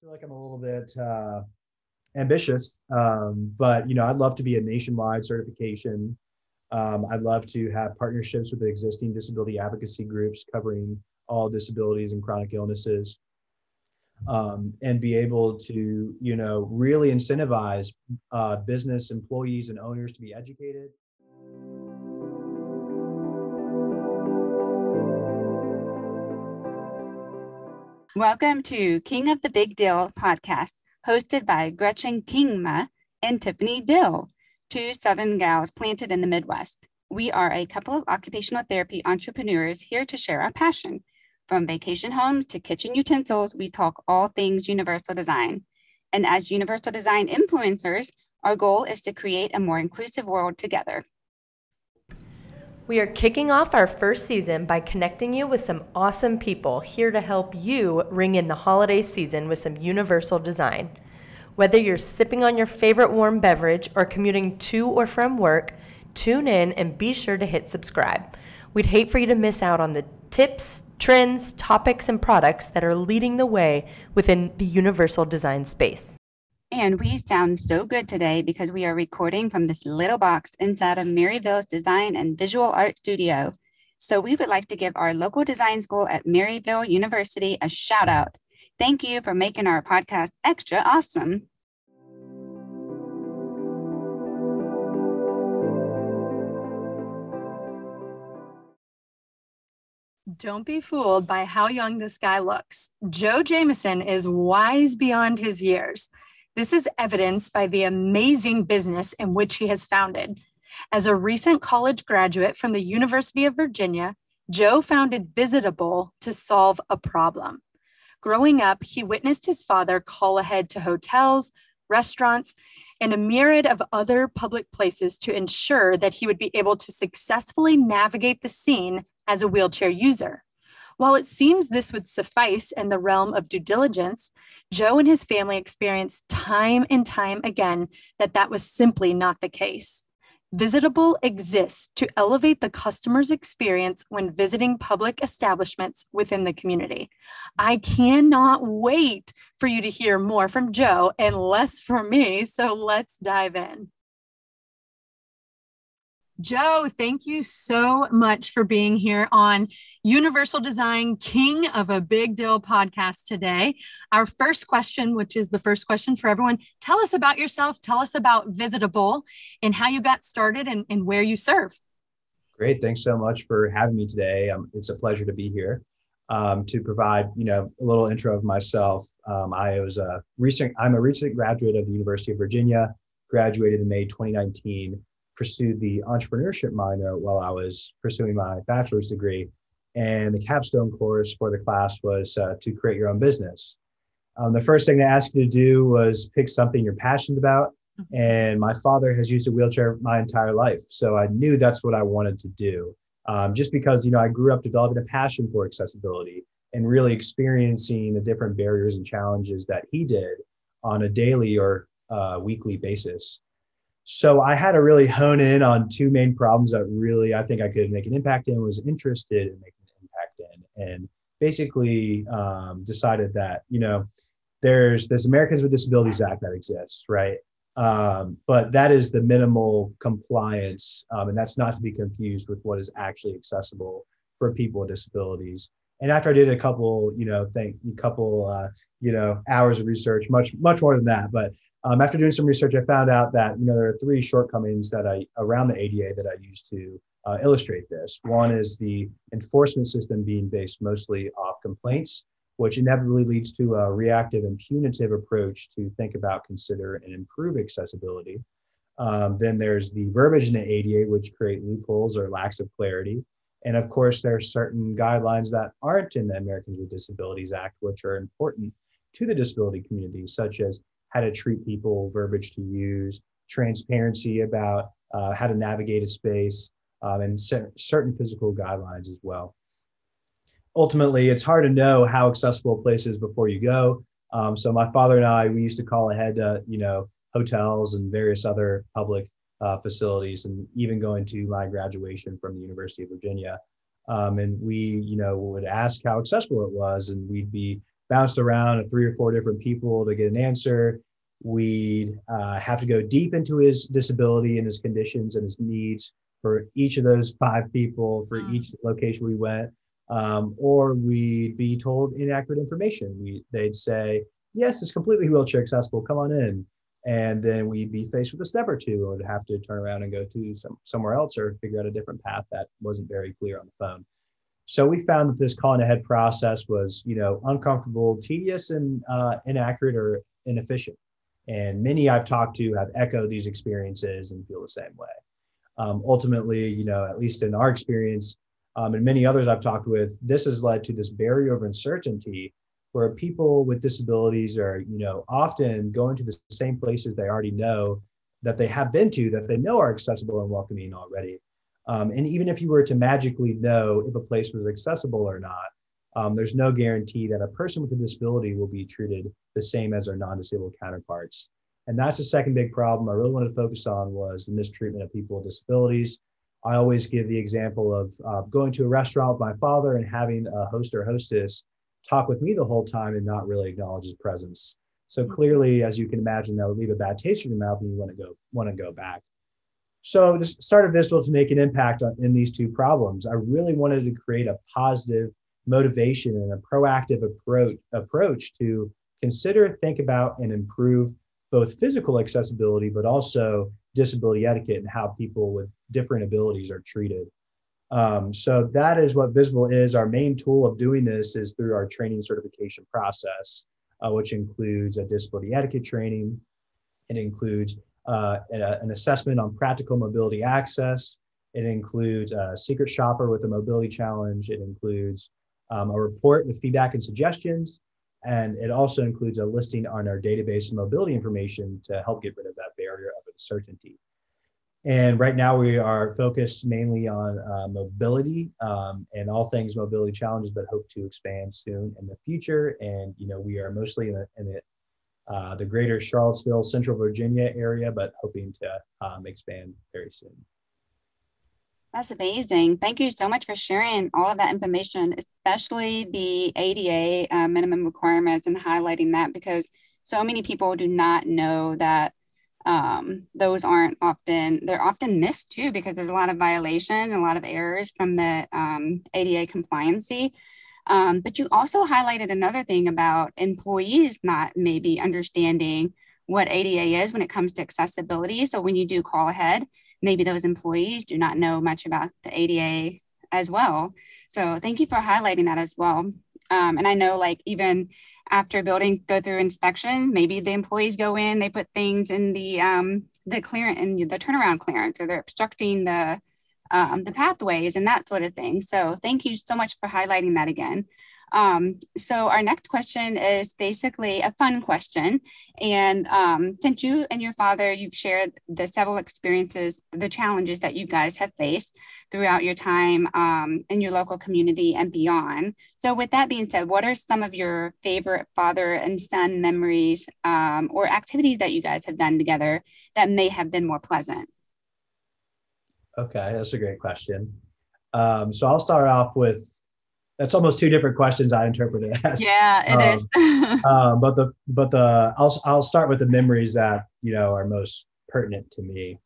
feel like I'm a little bit uh, ambitious, um, but you know, I'd love to be a nationwide certification. Um, I'd love to have partnerships with existing disability advocacy groups covering all disabilities and chronic illnesses, um, and be able to, you know, really incentivize uh, business employees and owners to be educated. Welcome to King of the Big Dill podcast, hosted by Gretchen Kingma and Tiffany Dill, two Southern gals planted in the Midwest. We are a couple of occupational therapy entrepreneurs here to share our passion. From vacation homes to kitchen utensils, we talk all things universal design. And as universal design influencers, our goal is to create a more inclusive world together. We are kicking off our first season by connecting you with some awesome people here to help you ring in the holiday season with some universal design. Whether you're sipping on your favorite warm beverage or commuting to or from work, tune in and be sure to hit subscribe. We'd hate for you to miss out on the tips, trends, topics, and products that are leading the way within the universal design space. And we sound so good today because we are recording from this little box inside of Maryville's Design and Visual Art Studio. So we would like to give our local design school at Maryville University a shout out. Thank you for making our podcast extra awesome. Don't be fooled by how young this guy looks. Joe Jameson is wise beyond his years. This is evidenced by the amazing business in which he has founded. As a recent college graduate from the University of Virginia, Joe founded Visitable to solve a problem. Growing up, he witnessed his father call ahead to hotels, restaurants, and a myriad of other public places to ensure that he would be able to successfully navigate the scene as a wheelchair user. While it seems this would suffice in the realm of due diligence, Joe and his family experienced time and time again that that was simply not the case. Visitable exists to elevate the customer's experience when visiting public establishments within the community. I cannot wait for you to hear more from Joe and less from me, so let's dive in. Joe, thank you so much for being here on Universal Design King of a Big Dill podcast today. Our first question, which is the first question for everyone, tell us about yourself, tell us about Visitable and how you got started and, and where you serve. Great. Thanks so much for having me today. Um, it's a pleasure to be here um, to provide, you know, a little intro of myself. Um, I was a recent, I'm a recent graduate of the University of Virginia, graduated in May 2019 pursued the entrepreneurship minor while I was pursuing my bachelor's degree. And the capstone course for the class was uh, to create your own business. Um, the first thing they asked you to do was pick something you're passionate about. Mm-hmm. And my father has used a wheelchair my entire life. So I knew that's what I wanted to do. Um, just because, you know, I grew up developing a passion for accessibility and really experiencing the different barriers and challenges that he did on a daily or uh, weekly basis. So I had to really hone in on two main problems that really I think I could make an impact in, was interested in making an impact in, and basically um, decided that you know there's this Americans with Disabilities Act that exists, right? Um, but that is the minimal compliance, um, and that's not to be confused with what is actually accessible for people with disabilities. And after I did a couple, you know, think a couple, uh, you know, hours of research, much much more than that, but um, after doing some research, I found out that you know there are three shortcomings that I around the ADA that I use to uh, illustrate this. One is the enforcement system being based mostly off complaints, which inevitably leads to a reactive and punitive approach to think about, consider, and improve accessibility. Um, then there's the verbiage in the ADA, which create loopholes or lacks of clarity. And of course, there are certain guidelines that aren't in the Americans with Disabilities Act, which are important to the disability community, such as how to treat people, verbiage to use, transparency about uh, how to navigate a space, um, and certain physical guidelines as well. Ultimately, it's hard to know how accessible a place is before you go. Um, so my father and I, we used to call ahead to, you know, hotels and various other public uh, facilities, and even going to my graduation from the University of Virginia. Um, and we, you know, would ask how accessible it was, and we'd be bounced around three or four different people to get an answer. We'd uh, have to go deep into his disability and his conditions and his needs for each of those five people for mm. each location we went. Um, or we'd be told inaccurate information. We, they'd say, yes, it's completely wheelchair accessible, come on in. And then we'd be faced with a step or two or would have to turn around and go to some, somewhere else or figure out a different path that wasn't very clear on the phone. So we found that this calling ahead process was, you know, uncomfortable, tedious, and uh, inaccurate or inefficient. And many I've talked to have echoed these experiences and feel the same way. Um, ultimately, you know, at least in our experience, um, and many others I've talked with, this has led to this barrier of uncertainty where people with disabilities are, you know, often going to the same places they already know that they have been to that they know are accessible and welcoming already. Um, and even if you were to magically know if a place was accessible or not, um, there's no guarantee that a person with a disability will be treated the same as their non-disabled counterparts. And that's the second big problem I really wanted to focus on was the mistreatment of people with disabilities. I always give the example of uh, going to a restaurant with my father and having a host or hostess talk with me the whole time and not really acknowledge his presence. So clearly, as you can imagine, that would leave a bad taste in your mouth and you want to go want to go back. So just started Visitable to make an impact on, in these two problems. I really wanted to create a positive motivation and a proactive approach, approach to consider, think about, and improve both physical accessibility, but also disability etiquette and how people with different abilities are treated. Um, so that is what Visitable is. Our main tool of doing this is through our training certification process, uh, which includes a disability etiquette training. It includes uh, a, an assessment on practical mobility access. It includes a secret shopper with a mobility challenge. It includes um, a report with feedback and suggestions. And it also includes a listing on our database of mobility information to help get rid of that barrier of uncertainty. And right now we are focused mainly on uh, mobility um, and all things mobility challenges, but hope to expand soon in the future. And, you know, we are mostly in, the, in the uh, the greater Charlottesville, Central Virginia area, but hoping to um, expand very soon. That's amazing. Thank you so much for sharing all of that information, especially the ADA uh, minimum requirements and highlighting that because so many people do not know that um, those aren't often, they're often missed too because there's a lot of violations and a lot of errors from the um, ADA compliancy. Um, but you also highlighted another thing about employees not maybe understanding what ADA is when it comes to accessibility. So when you do call ahead, maybe those employees do not know much about the ADA as well. So thank you for highlighting that as well. Um, and I know like even after building go through inspection, maybe the employees go in, they put things in the um, the clearance and the turnaround clearance, or they're obstructing the um, the pathways and that sort of thing. So thank you so much for highlighting that again. Um, so our next question is basically a fun question. And um, since you and your father, you've shared the several experiences, the challenges that you guys have faced throughout your time um, in your local community and beyond. So with that being said, what are some of your favorite father and son memories um, or activities that you guys have done together that may have been more pleasant? Okay, that's a great question. Um, so I'll start off with that's almost two different questions I interpret it as. Yeah, it um, is. um, but the but the I'll I'll start with the memories that you know are most pertinent to me.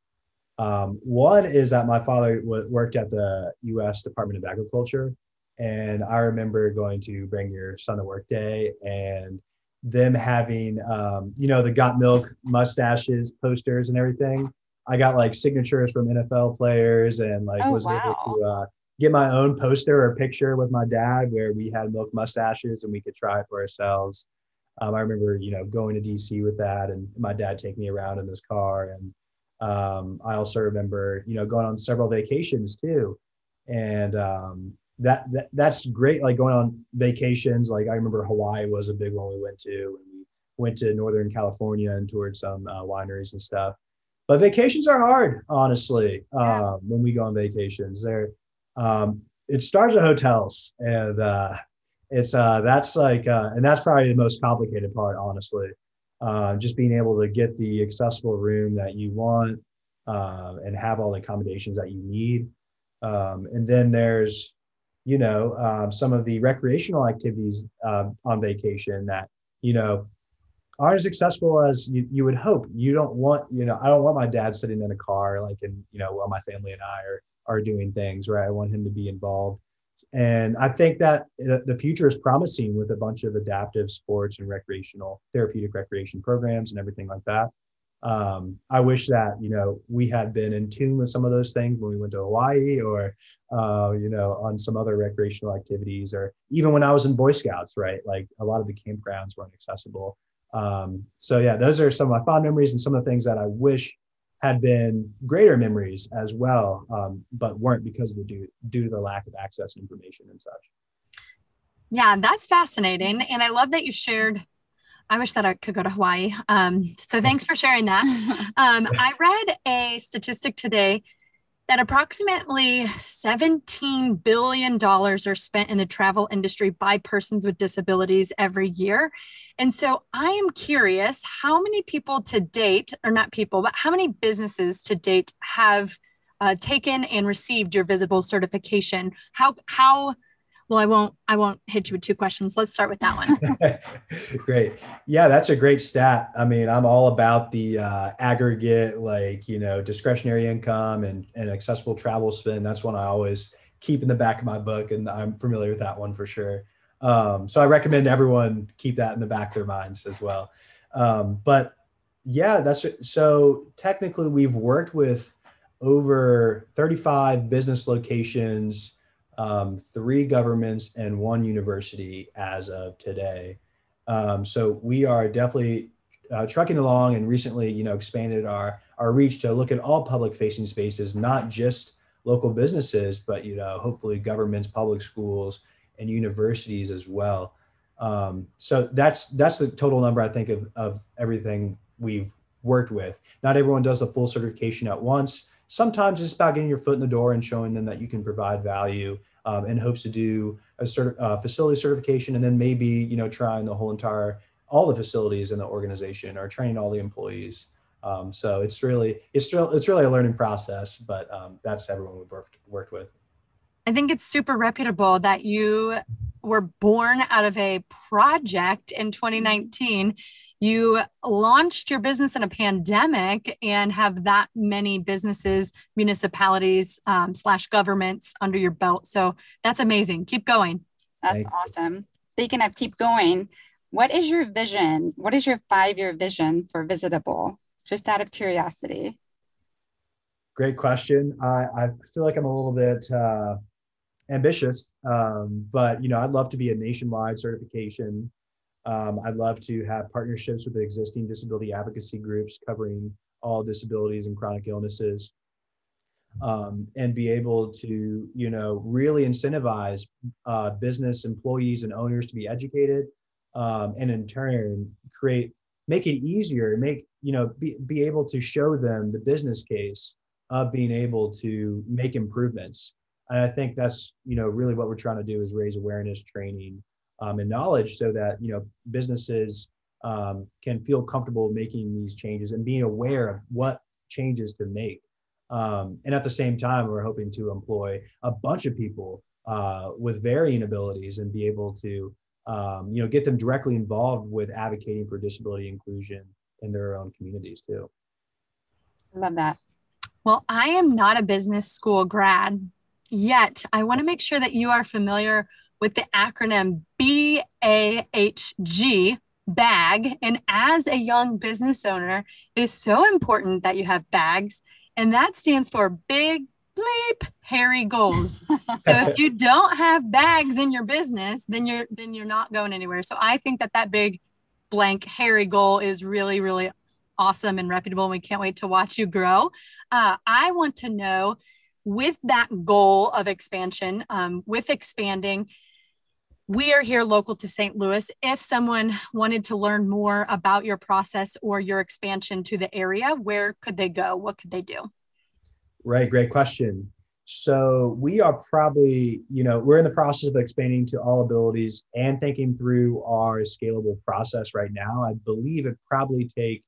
Um, one is that my father w- worked at the U.S. Department of Agriculture, and I remember going to bring your son to work day and them having um, you know the got milk mustaches posters and everything I got like signatures from NFL players and like oh, was wow. able to uh, get my own poster or picture with my dad where we had milk mustaches and we could try it for ourselves. Um, I remember, you know, going to DC with that and my dad taking me around in his car. And um, I also remember, you know, going on several vacations too. And um, that, that that's great. Like going on vacations. Like I remember Hawaii was a big one we went to. And we went to Northern California and toured some uh, wineries and stuff but vacations are hard, honestly. Yeah. Um, when we go on vacations, there, um, it starts at hotels, and uh, it's uh, that's like, uh, and that's probably the most complicated part, honestly. Uh, just being able to get the accessible room that you want uh, and have all the accommodations that you need. Um, and then there's you know, um, some of the recreational activities um, on vacation that, you know, aren't as accessible as you, you would hope. You don't want, you know, I don't want my dad sitting in a car like in, you know, while my family and I are are doing things, right? I want him to be involved. And I think that the future is promising with a bunch of adaptive sports and recreational therapeutic recreation programs and everything like that um, I wish that you know we had been in tune with some of those things when we went to Hawaii, or uh, you know on some other recreational activities, or even when I was in Boy Scouts. Right, like a lot of the campgrounds weren't accessible. Um, so yeah, those are some of my fond memories and some of the things that I wish had been greater memories as well, um, but weren't because of the due, due to the lack of access information and such. Yeah, that's fascinating, and I love that you shared I wish that I could go to Hawaii. Um, so thanks for sharing that. Um, I read a statistic today that approximately $17 billion are spent in the travel industry by persons with disabilities every year. And so I am curious how many people to date, or not people, but how many businesses to date have uh, taken and received your Visitable certification? How, how, well i won't i won't hit you with two questions. Let's start with that one. Great. Yeah that's a great stat. I mean i'm all about the uh, aggregate like you know discretionary income and, and accessible travel spend. That's one i always keep in the back of my book and i'm familiar with that one for sure. Um, so i recommend everyone keep that in the back of their minds as well. Um, but yeah that's so technically we've worked with over 35 business locations um, three governments and one university as of today. Um, so we are definitely uh, trucking along and recently, you know, expanded our our reach to look at all public facing spaces, not just local businesses, but you know, hopefully governments, public schools, and universities as well. Um, so that's that's the total number I think of of everything we've worked with. Not everyone does the full certification at once sometimes it's about getting your foot in the door and showing them that you can provide value um, in hopes to do a cert- uh, facility certification and then maybe you know trying the whole entire all the facilities in the organization or training all the employees. Um, so it's really it's still it's really a learning process but um, that's everyone we've worked worked with. I think it's super reputable that you were born out of a project in 2019 you launched your business in a pandemic and have that many businesses municipalities um, slash governments under your belt. So that's amazing. Keep going. That's Thank awesome. You. speaking of keep going what is your vision? What is your five year vision for visitable? Just out of curiosity. Great question. I, I feel like i'm a little bit uh, ambitious um, but you know i'd love to be a nationwide certification um, I'd love to have partnerships with the existing disability advocacy groups covering all disabilities and chronic illnesses. Um, and be able to, you know, really incentivize uh, business employees and owners to be educated, um, and in turn create, make it easier, make you know, be be able to show them the business case of being able to make improvements. And I think that's, you know, really what we're trying to do is raise awareness, training, um, and knowledge so that you know businesses um, can feel comfortable making these changes and being aware of what changes to make. Um, and at the same time, we're hoping to employ a bunch of people uh, with varying abilities and be able to um, you know get them directly involved with advocating for disability inclusion in their own communities too. Love that. Well, I am not a business school grad yet. I want to make sure that you are familiar with the acronym BHAG, BAG. And as a young business owner, it is so important that you have bags. And that stands for big bleep hairy goals. so if you don't have bags in your business, then you're then you're not going anywhere. So I think that that big blank hairy goal is really really awesome and reputable. And we can't wait to watch you grow. Uh, I want to know with that goal of expansion, um, with expanding, we are here local to St. Louis. If someone wanted to learn more about your process or your expansion to the area, where could they go? What could they do? Right, great question. So we are probably, you know, we're in the process of expanding to all abilities and thinking through our scalable process right now. I believe it probably take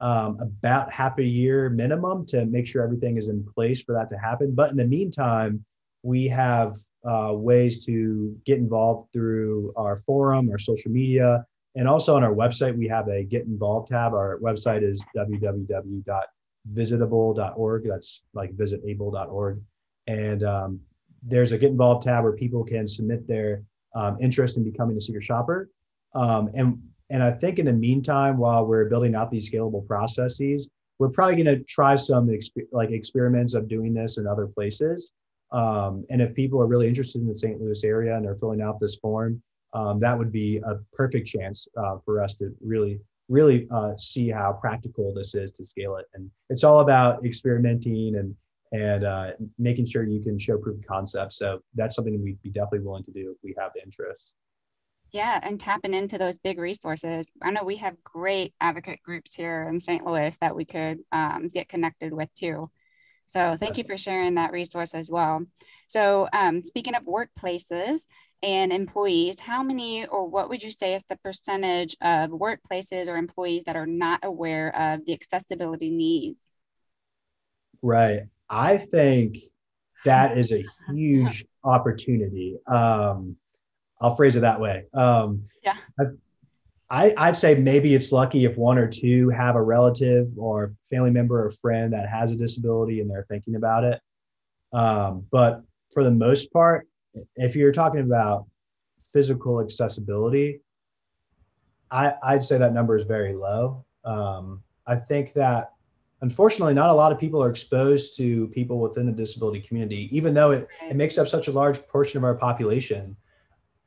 um, about half a year minimum to make sure everything is in place for that to happen. But in the meantime, we have uh, ways to get involved through our forum, our social media, and also on our website. We have a Get Involved tab. Our website is www.visitable.org. That's like visitable.org. And um, there's a Get Involved tab where people can submit their um, interest in becoming a secret shopper. Um, and and I think in the meantime, while we're building out these scalable processes, we're probably going to try some exp- like experiments of doing this in other places. Um, and if people are really interested in the St. Louis area and are filling out this form, um, that would be a perfect chance uh, for us to really, really uh, see how practical this is to scale it. And it's all about experimenting and and uh, making sure you can show proof of concept. So that's something we'd be definitely willing to do if we have the interest. Yeah, and tapping into those big resources. I know we have great advocate groups here in St. Louis that we could um, get connected with too. So thank you for sharing that resource as well. So um, speaking of workplaces and employees, how many or what would you say is the percentage of workplaces or employees that are not aware of the accessibility needs? Right. I think that is a huge opportunity. Um, I'll phrase it that way. Um, yeah. I, I'd say maybe it's lucky if one or two have a relative or family member or friend that has a disability and they're thinking about it. Um, but for the most part, if you're talking about physical accessibility, I, I'd say that number is very low. Um, I think that unfortunately, not a lot of people are exposed to people within the disability community, even though it, it makes up such a large portion of our population.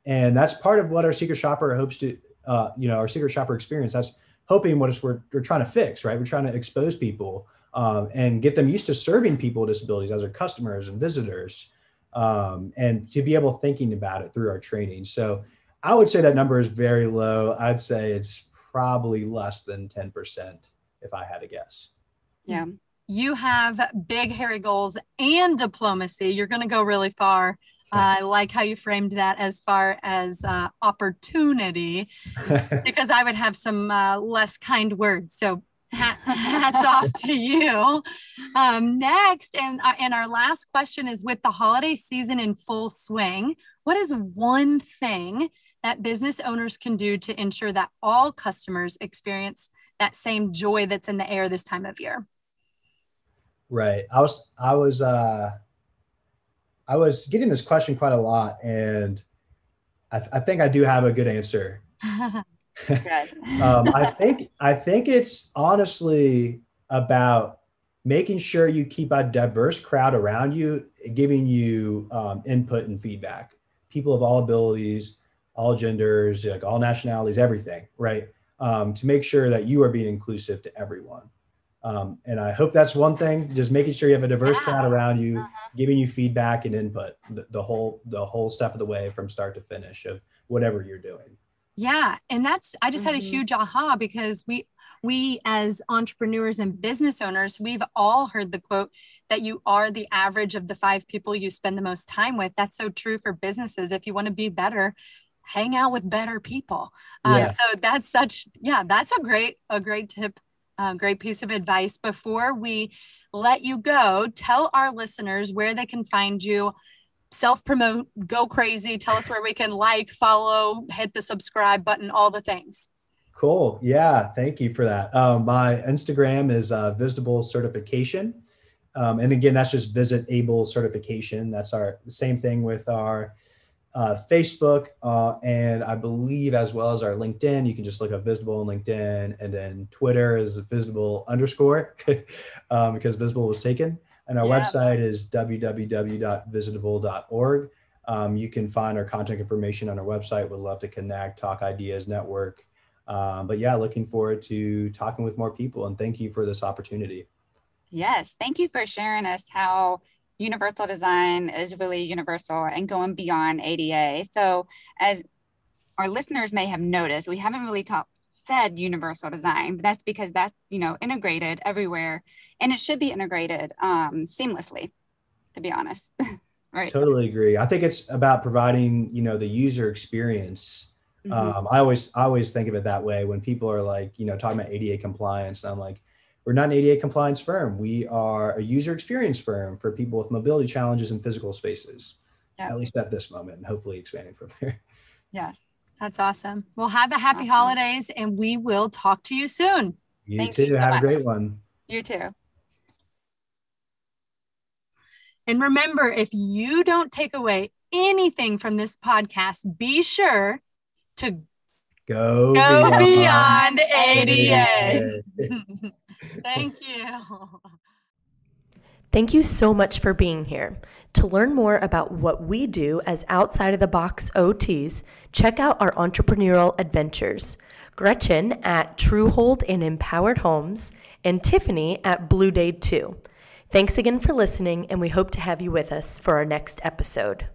And that's part of what our secret shopper hopes to, uh, you know, our secret shopper experience. That's hoping what we're, we're trying to fix, right? We're trying to expose people um, and get them used to serving people with disabilities as our customers and visitors, um, and to be able thinking about it through our training. So I would say that number is very low. I'd say it's probably less than 10% if I had to guess. Yeah. You have big, hairy goals and diplomacy. You're going to go really far. Uh, I like how you framed that as far as uh, opportunity, because I would have some uh, less kind words. So hats off to you. Um, next, and uh, and our last question is: With the holiday season in full swing, what is one thing that business owners can do to ensure that all customers experience that same joy that's in the air this time of year? Right. I was I was uh I was getting this question quite a lot and I, th- I think I do have a good answer. um, I think I think it's honestly about making sure you keep a diverse crowd around you, giving you um, input and feedback. People of all abilities, all genders, like all nationalities, everything, right? Um, to make sure that you are being inclusive to everyone. Um, and I hope that's one thing, just making sure you have a diverse crowd around you, uh-huh. giving you feedback and input the, the, whole the whole step of the way from start to finish of whatever you're doing. Yeah, and that's I just mm-hmm. had a mm-hmm. huge aha because we we as entrepreneurs and business owners, we've all heard the quote that you are the average of the five people you spend the most time with. That's so true for businesses. If you want to be better, hang out with better people. Uh, yeah. so that's such yeah, that's a great a great tip great piece of advice. Before we let you go, tell our listeners where they can find you. Self promote, go crazy. Tell us where we can like, follow, hit the subscribe button, all the things. Cool. Yeah. Thank you for that. Um, my Instagram is uh, Certification. Um, and again, that's just Visit Able Certification. That's our same thing with our uh, Facebook, uh, and I believe as well as our LinkedIn. You can just look up Visitable on LinkedIn, and then Twitter is Visitable underscore um, because Visitable was taken. And our yeah. website is www.visitable.org. Um, you can find our contact information on our website. We'd love to connect, talk ideas, network. Um, but yeah, looking forward to talking with more people. And thank you for this opportunity. Yes, thank you for sharing us how universal design is really universal and going beyond ADA. So, as our listeners may have noticed, we haven't really talked said universal design, but that's because that's you know integrated everywhere, and it should be integrated um, seamlessly. To be honest, right? Totally agree. I think it's about providing you know the user experience. Mm-hmm. Um, I always I always think of it that way when people are like you know talking about ADA compliance. I'm like we're not an ADA compliance firm. We are a user experience firm for people with mobility challenges in physical spaces. Yeah. at least at this moment, and hopefully expanding from there. Yes. That's awesome. Well, have a happy Awesome. holidays and we will talk to you soon. You Thank too. you Have much. a great one. You too. And remember, if you don't take away anything from this podcast, be sure to Go, go beyond. beyond ADA. ADA. Thank you. Thank you so much for being here. To learn more about what we do as outside of the box OTs, check out our entrepreneurial adventures. Gretchen at Truehold and Empowered Homes, and Tiffany at Blue Day 2. Thanks again for listening, and we hope to have you with us for our next episode.